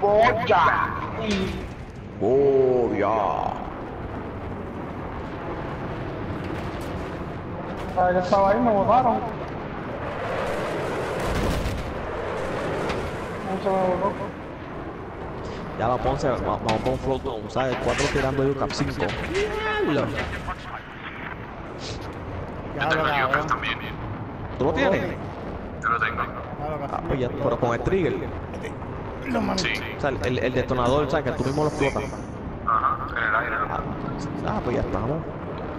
¡Boya! ¡Bobia! Ah, yo estaba ahí, me botaron. No se me botó. Ya la Ponce, va- vamos con float zone, ¿sabes? 4 tirando y cap 5. ¡Diablo! Ya lo cabrón. también. ¿Tú lo tienes? Yo lo tengo. Ah, pues ya, pero con el trigger. No mames. Sí. O sea, el, el detonador, ¿sabes? Que tú mismo lo explotas. Ajá, en el aire. Ah, ah, pues ya estamos.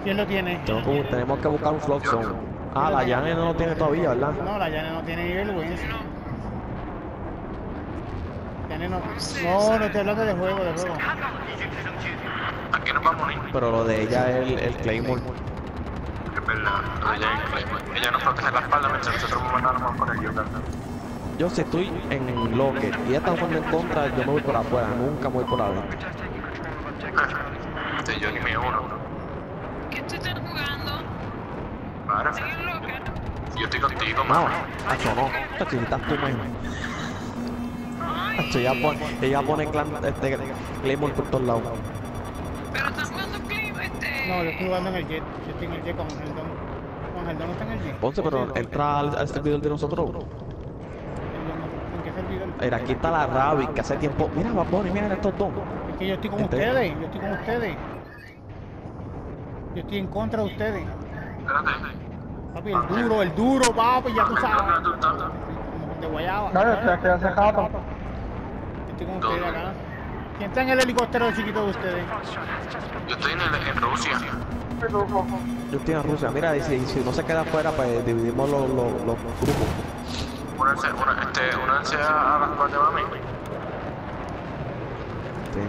¿Quién lo tiene? Tenemos que, tenemos que buscar un float zone. Ah, la Yane no lo tiene todavía, ¿verdad? No, la Yane no tiene nivel, güey. Yane no. No, no estoy hablando de juego, de juego. Aquí nos vamos a unir. Pero lo de ella es el, el Claymore. Es verdad. Ella, ella nos protege la espalda mientras nosotros mandamos por el yuca. Yo si estoy en Locker y ella está jugando en contra, yo me voy por afuera, nunca me voy por adentro. Este yo ni me uno. ¿Qué tú estás jugando? Para. Yo estoy contigo, No, mamá. Hacho, no. Hacho, si estás tú mismo. Hacho, ella pone, ella pone clan, este, Claymore por todos lados. Pero estás jugando clip, este. No, yo estoy jugando en el jet. Yo estoy en el jet con Geldon. Con Geldon no está en el jet. Ponce, pero entra al, al servidor de nosotros. Geldon no- ¿En qué servidor? Mira, aquí está la Rabbit, que hace tiempo. Mira, Bunny, mira estos dos. Es que yo estoy con Este- ustedes. Yo estoy con ustedes. Yo estoy en contra de ustedes. Espérate. Papi, el duro, el duro, papi, ya tú sabes. De guayaba. No, yo estoy aquí hace rato. Estoy con ustedes acá. ¿Quién está en el helicóptero chiquito de ustedes? Yo estoy en, el, en Rusia. Yo estoy en Rusia. Mira, y si, si no se queda afuera, pues dividimos los, los, los grupos. Únanse, una, este, únanse a, a las cuatro de mami. Este,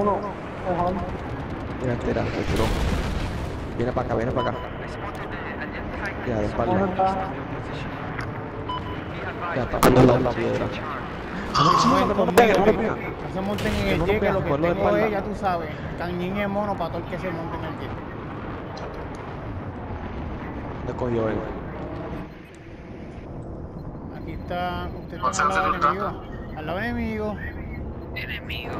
uno. Mira, entera, el tiró. Viene para acá, viene para acá. Ya, de. Ya, está por el lado de la piedra. Monten no se monten en el no jet, nos que lo que tengo espalda. es, ya tú sabes, cañín es mono para todo el que se monte en el jet. Le cogió él. Aquí está, usted al lado del José, ¿tú enemigo. Al lado del enemigo. Enemigo.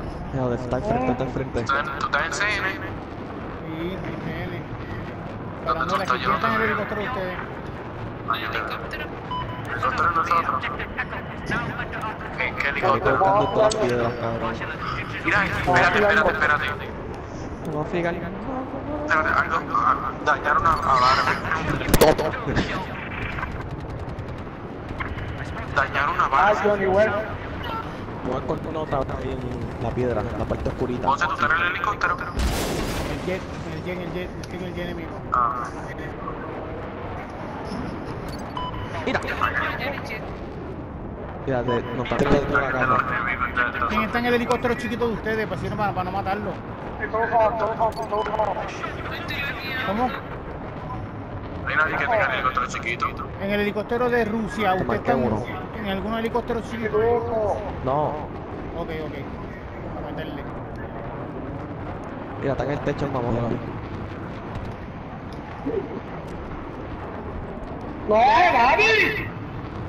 Está al frente, está al frente. ¿Tú estás- en CN? Sí, IGN. ¿Dónde Hablando tú estás? Yo ¿quién no está en el te helicóptero de ustedes? Yo te Helicóptero. Nosotros, nosotros. ¿Qué, helicóptero? todas las piedras, cabrón. Mira, espérate, espérate, espérate. Tú vas a fijar. Espérate, algo. Dañaron a, a Barbie. Todo. Dañaron a Ah. Johnny West. No vas con nota ahí en la piedra, en la parte oscurita. Estás en el helicóptero. El jet, el jet, el jet, estoy en el jet enemigo. Ah, Mira, jet. mira, de, no está de la los ¿Quién está en el helicóptero chiquito de ustedes para, si no, para, para no matarlo? ¿Cómo? No hay nadie que tenga el helicóptero chiquito. En el helicóptero de Rusia, Te ¿usted está en, uno. En algún helicóptero? Chiquito. No, Ok, ok. Para meterle. mira, está en el techo el mamón. ¡No, Gaby!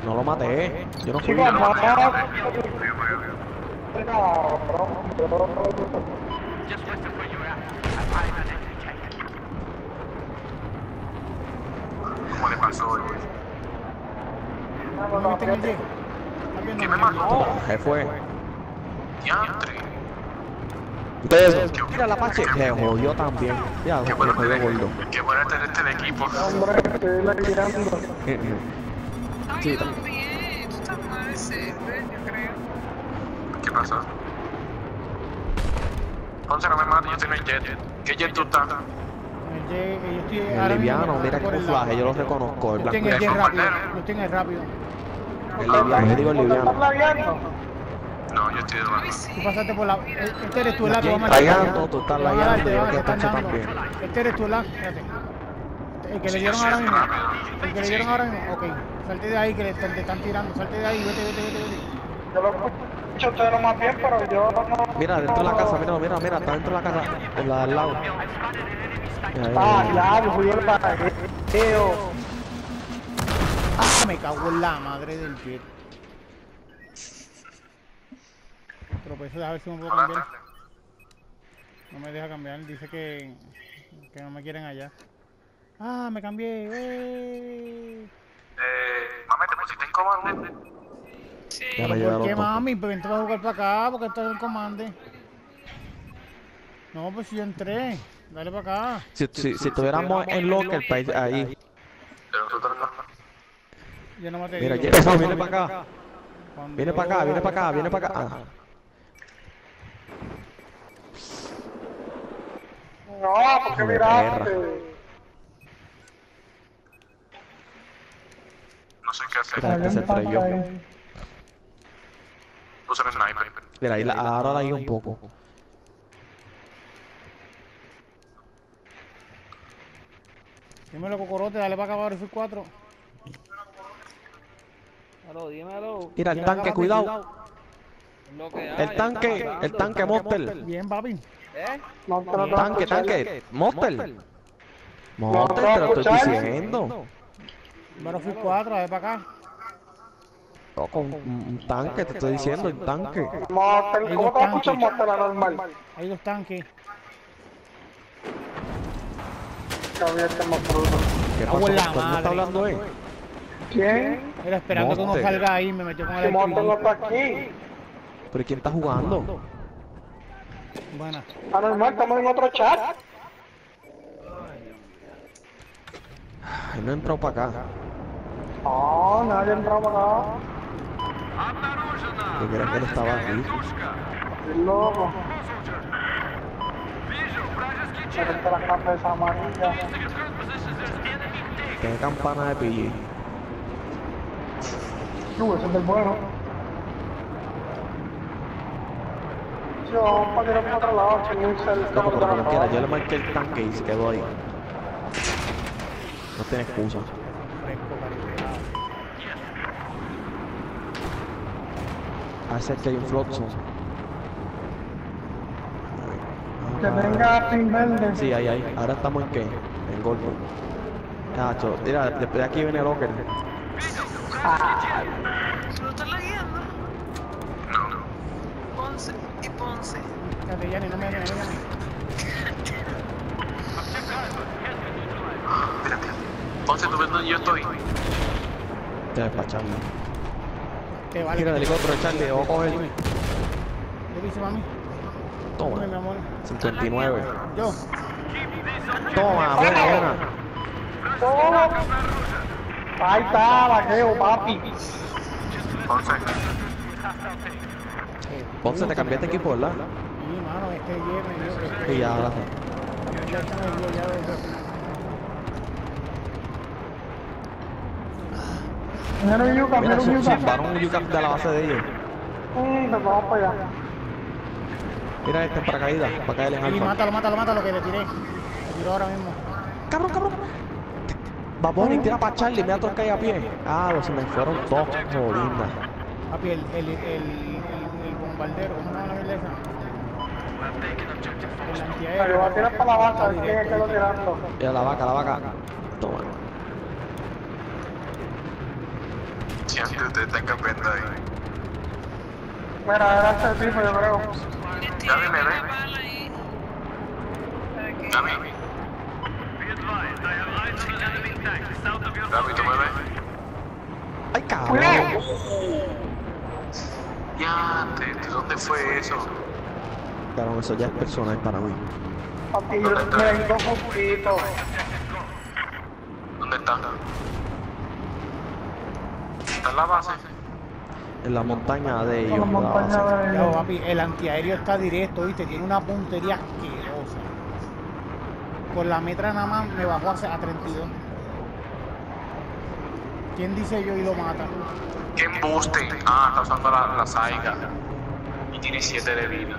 No lo maté, yo no fui. No, no, Cabrón. ¿Cómo le pasó ¿Qué me mató? ¿Qué fue? Diantre. Ustedes, mira la pache. Se jodió también. Ya, Qué bueno tener, gordo. qué bueno tener este equipo. Hombre, estoy. Ay, Sí, yo también. Tú estás mal de server, yo creo. ¿Qué pasó? Ponce, no me mates, yo en el jet. ¿Qué jet tú estás? El jet, yo estoy El ahora mismo liviano, mira qué camuflaje, lado. yo lo reconozco, el Yo estoy en blanco. el rápido. Yo estoy en el rápido. El liviano, yo digo el ¿Estás liviano. No, yo estoy de lado. Tú pasaste por la. Este eres tú, el Aquí vamos a lagueando, tú estás te yo que también. Este eres tú, el Fíjate. El que le dieron ahora mismo. El que le dieron ahora mismo. Ok. Salte de ahí que le están, te están tirando. Salte de ahí, vete, vete, vete, vete. Yo lo escucho a ustedes lo más bien, pero yo no... Mira, dentro de la casa, mira, mira, mira, está dentro de la casa, en la del lado. Mira, Ah, ya, Julio, para Tío. Ah, me cago en la madre del jet. pues a ver si me puedo cambiar. No me deja cambiar, dice que, que no me quieren allá. Ah, me cambié. ¡eh! Eh, mami, ¿te pusiste en comando? Sí. Ya me ¿Por qué, mami? Pues vente a jugar para acá, porque esto es el comande. No, pues si yo entré. Dale para acá. Si, si, si estuviéramos en locker, país ahí. Pero tú te Yo no me Mira, digo. eso, viene para acá. Cuando Viene para acá, viene para acá, viene para acá. Ah, No, porque miraste. No sé qué hacer. El sniper. Mira, ahí la, ahora la guía un poco. Dímelo, cocorote, dale para acá, Battlefield 4. Aló, dímelo. Mira, el tanque, cuidado. Lo que hay, El tanque, el tanque Monster. Bien, papi. ¿Eh? Tengo Tanque, tanque. Monster. Monster, te lo estoy diciendo. Battlefield 4, dale para acá. Loco, un, un tanque, te estoy diciendo, un tanque. ¿Cómo te escuchas la normal? Hay dos tanques. ¿Qué pasó? en la ¿Quién no madre. está hablando él? ¿Quién? Era esperando que uno salga ahí, me metió con el no está aquí. ¿Pero quién está jugando? Buena. Anormal, estamos en otro chat. Él no entró para acá. No, nadie entraba acá. Yo creía que él estaba aquí. Loco. Tiene campana de PG. Uh, ese es del bueno. Yo, para otro lado, Loco, pero como quiera, yo le marqué el tanque y se quedó ahí. No tiene excusa. Fresco, cariño. A ese que hay un flotsam. Que tenga pin verde. Sí, ahí, ahí. Ahora estamos en qué? En golpe. Cacho, mira, después de aquí viene Locker. ¿Lo estás lagueando? No. Ponce y Ponce. Espérate, Yanni, no me dejes. Espérate. Ponce, ¿tú ves dónde yo estoy? Te despachando. Te vale. Mira el helicóptero Charlie, voy a coger. ¿Qué dice, mami? Toma, Dime, mi amor. 59. Yo. Toma, buena, buena. Toma. Ahí está, vaqueo, papi. Ponce. Ponce, te cambiaste equipo, ¿verdad? Sí, mano, este viernes, yo que Y ya, ahora Ya está en el día ya de Mira un yuca, Mira, mira un yuca. zumbaron un UCAP de la base de ellos. Nos vamos para allá. Mira este en paracaídas, para caerle en Y alfa. mátalo, mátalo, mátalo, que le tiré. Le tiro ahora mismo. Cabrón, cabrón. Baboni, tira para Charlie, mira todo el que hay a pie. Ah, los se me fueron dos jodidas. Papi, el, el, el, el, el bombardero, ¿cómo se llama la esa? El Pero va a tirar para la base, a ver quién es directo, que lo tirando. Mira la vaca, la vaca. Toma. Si antes ustedes están cambiando ahí. Mira, era este tipo, yo creo. Gaby, me ve. Gaby. Gaby, ¿tú me ves? Ay, cabrón. Ya, ¿de dónde fue eso? Cabrón, eso ya es personal para mí. Papi, yo me dos poquitos. ¿Dónde está? ¿Está en la base? En la montaña de ellos. la de la montaña base. De... papi, el antiaéreo está directo, ¿viste? Tiene una puntería asquerosa. Con la metra nada más me bajó a, a 32. ¿Quién dice yo y lo mata? ¿Qué embuste? Ah, está usando la, la saiga. Y tiene 7 de vida.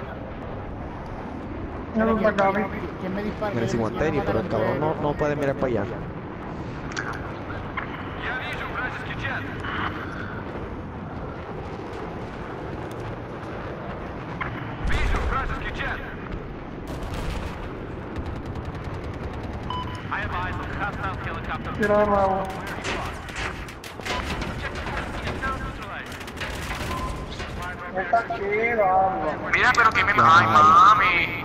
Mira un ¿Quién, quién me dispara? Me decimos ¿Quién mata pero el cabrón no, no puede mirar para allá. Tira de nuevo. Está chido. Mira, pero que me... Ay, mami.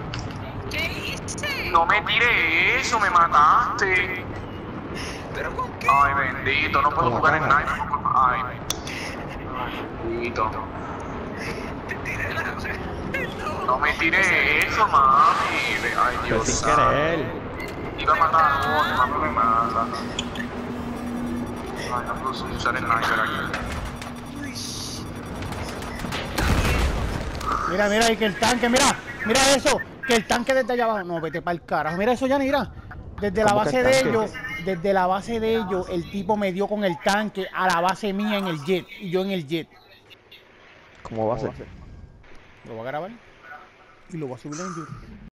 ¿Qué hice? No me tire eso, me mataste. ¿Pero con qué? Ay, bendito, no puedo jugar en. Nike. Ay, bendito. Te tiré la... No me tire eso, mami. Ay, Dios sin querer. Iba a matar a uno, mami me mata. Ay, no puedo usar el sniper aquí. Mira, mira, y que el tanque, mira, mira eso, que el tanque desde allá abajo, no, vete para el carajo, mira eso, Yanni, mira, desde la ¿Cómo que base de ellos, desde la base de ellos, el tipo me dio con el tanque a la base mía en el jet, y yo en el jet, ¿Cómo va a ser? lo voy a grabar y lo voy a subir en YouTube.